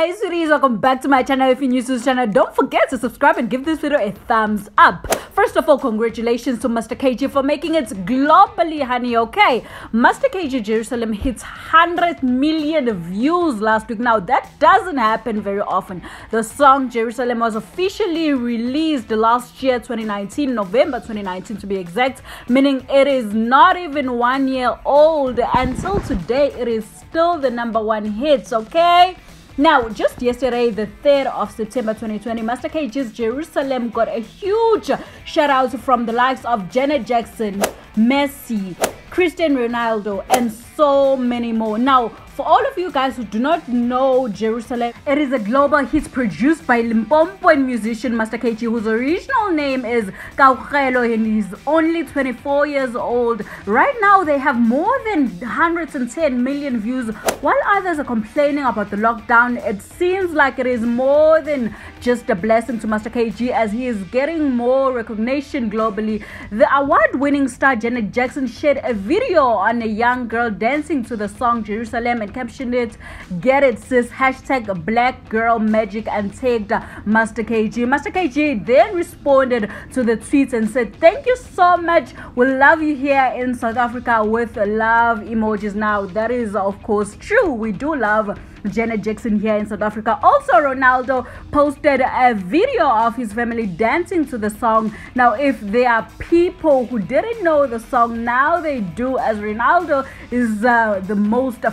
Hey sweeties, welcome back to my channel. If you're new to this channel, don't forget to subscribe and give this video a thumbs up. First of all, congratulations to Master KG for making it globally, honey, okay? Master KG Jerusalem hits 100 million views last week. Now, that doesn't happen very often. The song Jerusalem was officially released last year, 2019, November 2019 to be exact, meaning it is not even one year old. Until today, it is still the number one hit, okay? Now, just yesterday, the 3rd of September 2020, Master KG's Jerusalem got a huge shout out from the likes of Janet Jackson, Messi, Cristiano Ronaldo, and so many more. Now, for all of you guys who do not know Jerusalem, it is a global hit produced by Limpopoan musician Master KG, whose original name is Kgaogelo, and he's only 24 years old. Right now, they have more than 110 million views, while others are complaining about the lockdown. It seems like it is more than just a blessing to Master KG as he is getting more recognition globally. The award winning star Janet Jackson shared a video on a young girl dancing to the song Jerusalem and captioned it, Get it, sis, hashtag black girl magic and tagged Master KG. Master KG then responded to the tweets and said, Thank you so much. We love you here in South Africa with love emojis. Now, that is, of course, true. We do love Janet Jackson here in South Africa. Also, Ronaldo posted a video of his family dancing to the song. Now, if there are people who didn't know the song, now they do, as Ronaldo is uh, the most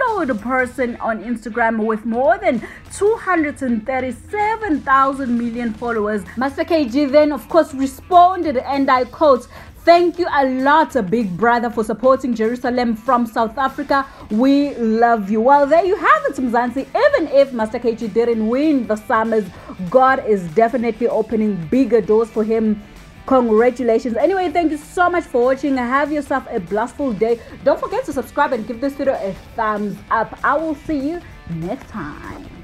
followed person on Instagram with more than 237,000 million followers. Master KG then, of course, responded, and I quote, Thank you a lot, Big Brother, for supporting Jerusalem from South Africa. We love you. Well, there you have it, Mzansi. Even if Master KG didn't win the SAMAs, God is definitely opening bigger doors for him. Congratulations. Anyway, thank you so much for watching. Have yourself a blissful day. Don't forget to subscribe and give this video a thumbs up. I will see you next time.